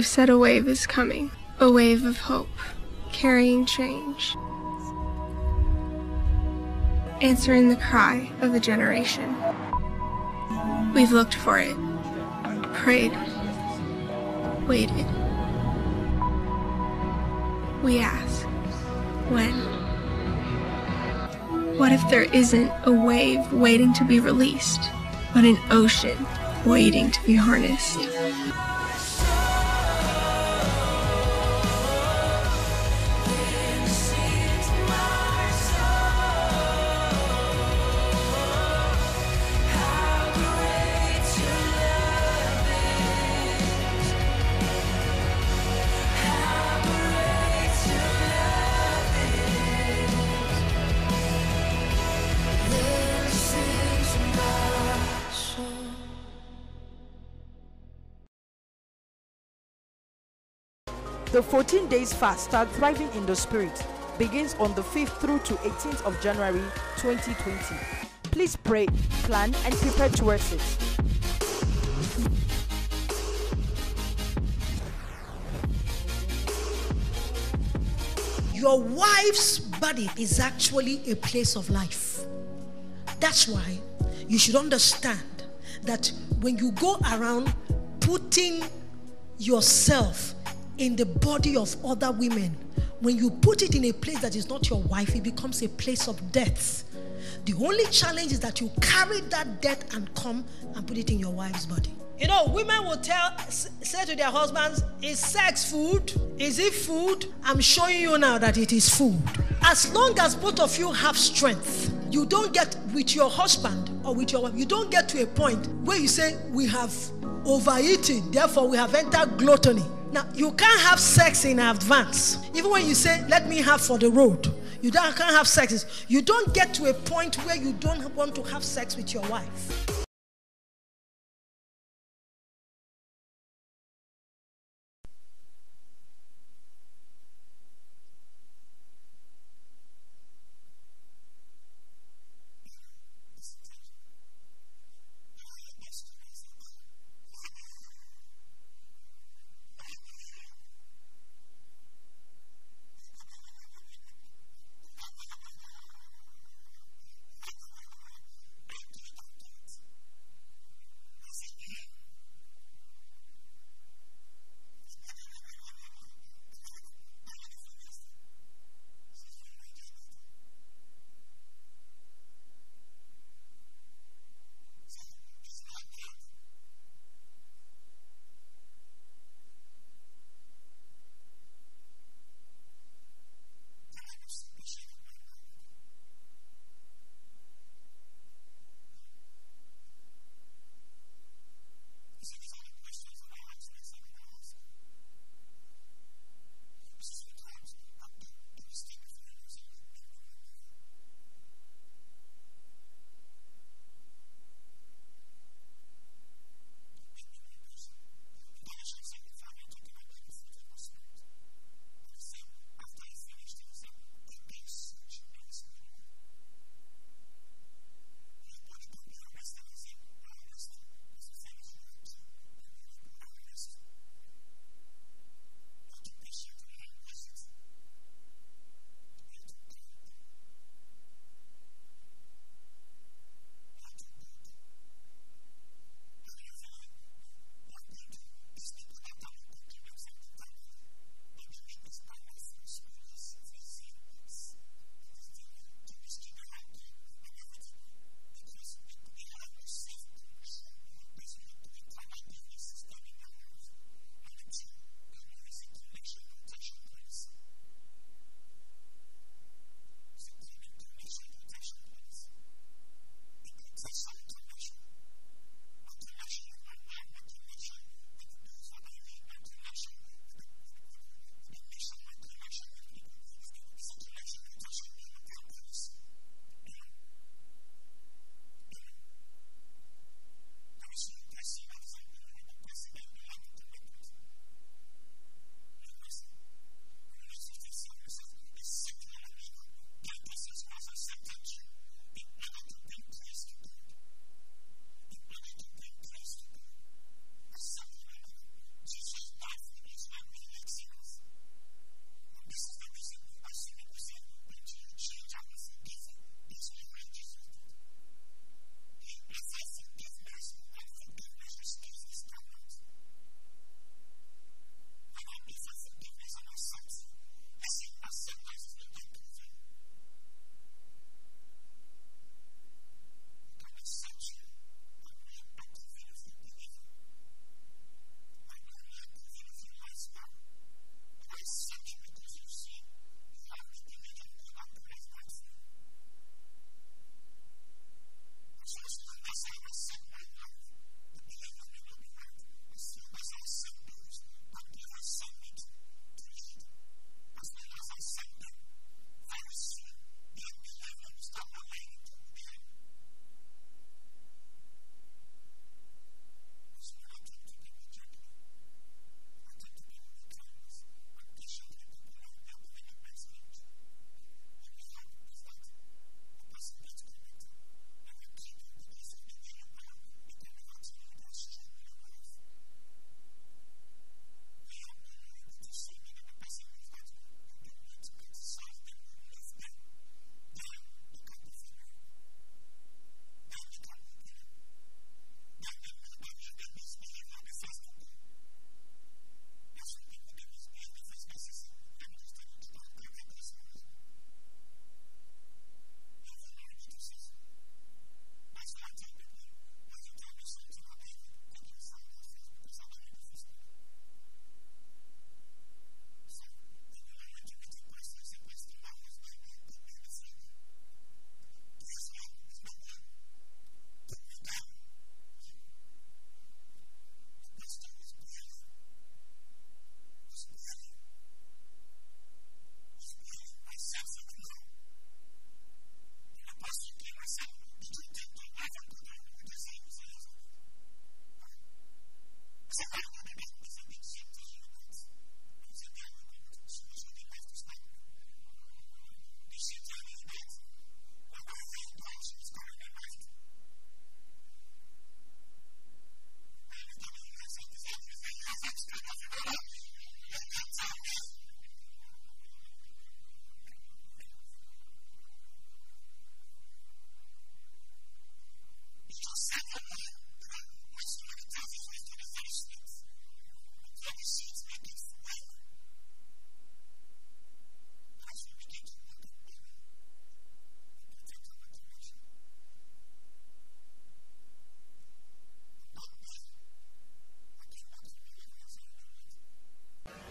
They've said a wave is coming, a wave of hope, carrying change. Answering the cry of a generation. We've looked for it, prayed, waited. We ask, when? What if there isn't a wave waiting to be released, but an ocean waiting to be harnessed? The 14 days fast Start Thriving in the Spirit begins on the 5th through to 18th of January 2020. Please pray, plan, and prepare towards it. Your wife's body is actually a place of life. That's why you should understand that when you go around putting yourself in the body of other women, when you put it in a place that is not your wife, it becomes a place of death. The only challenge is that you carry that death and come and put it in your wife's body. You know, women will tell, say to their husbands, Is sex food? Is it food? I'm showing you now that it is food. As long as both of you have strength, you don't get with your husband or with your wife, you don't get to a point where you say, We have overeaten, therefore we have entered gluttony. Now, you can't have sex in advance. Even when you say, let me have for the road, you don't, can't have sex. You don't get to a point where you don't want to have sex with your wife.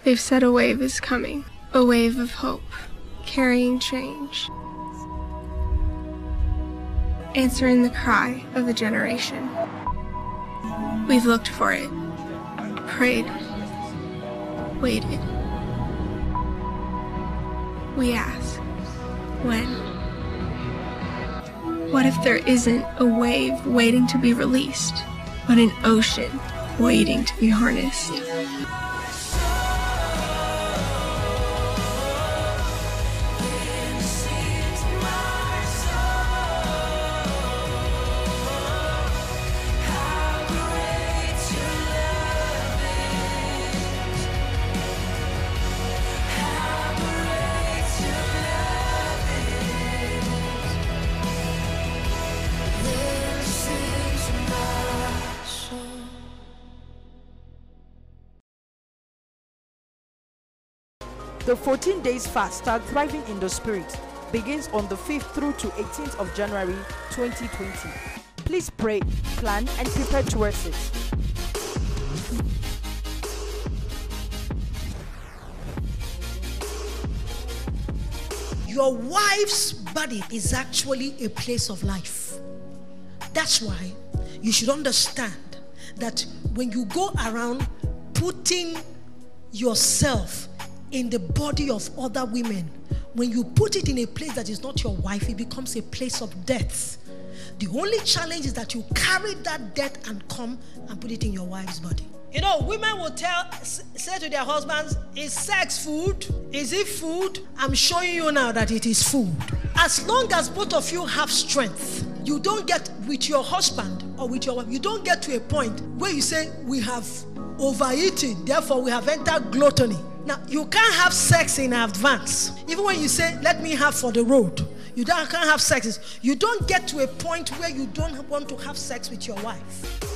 They've said a wave is coming, a wave of hope, carrying change, answering the cry of a generation. We've looked for it, prayed, waited. We ask, when? What if there isn't a wave waiting to be released, but an ocean waiting to be harnessed? The 14 days fast start thriving in the spirit begins on the 5th through to 18th of January 2020. Please pray, plan, and prepare towards it. Your wife's body is actually a place of life. That's why you should understand that when you go around putting yourself in the body of other women, when you put it in a place that is not your wife, it becomes a place of death. The only challenge is that you carry that death and come and put it in your wife's body. You know, women will tell, say to their husbands, Is sex food? Is it food? I'm showing you now that it is food. As long as both of you have strength, you don't get with your husband or with your wife, you don't get to a point where you say, We have overeaten, therefore we have entered gluttony. Now, you can't have sex in advance. Even when you say, Let me have for the road, you don't, can't have sex. You don't get to a point where you don't want to have sex with your wife.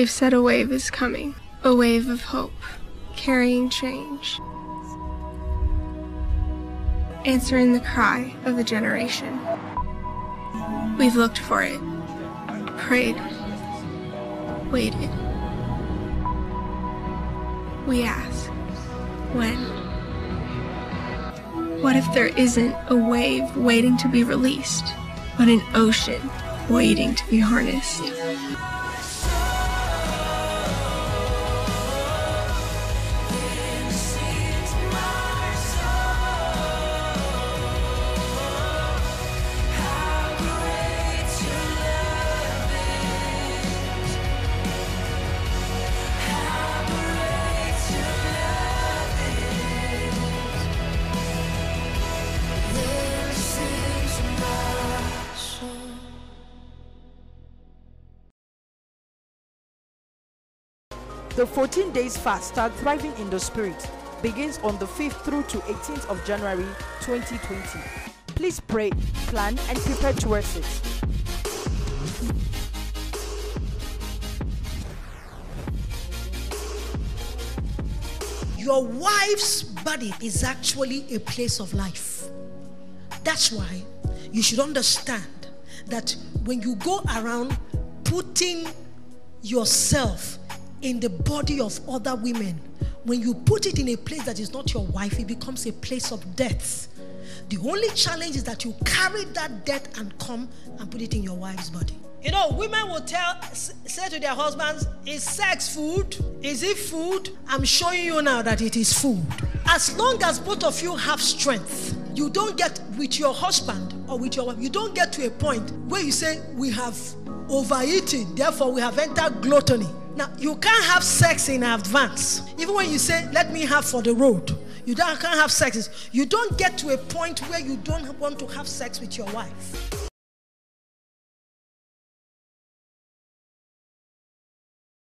They've said a wave is coming, a wave of hope, carrying change, answering the cry of a generation. We've looked for it, prayed, waited. We ask, when? What if there isn't a wave waiting to be released, but an ocean waiting to be harnessed? The 14 days fast Start Thriving in the Spirit begins on the 5th through to 18th of January 2020. Please pray, plan, and prepare towards it. Your wife's body is actually a place of life. That's why you should understand that when you go around putting yourself in the body of other women, when you put it in a place that is not your wife, it becomes a place of death. The only challenge is that you carry that death and come and put it in your wife's body. You know, women will tell, say to their husbands, Is sex food? Is it food? I'm showing you now that it is food. As long as both of you have strength, you don't get with your husband or with your wife, you don't get to a point where you say, We have overeaten, therefore we have entered gluttony. Now, you can't have sex in advance. Even when you say, Let me have for the road, you don't, can't have sex. You don't get to a point where you don't want to have sex with your wife.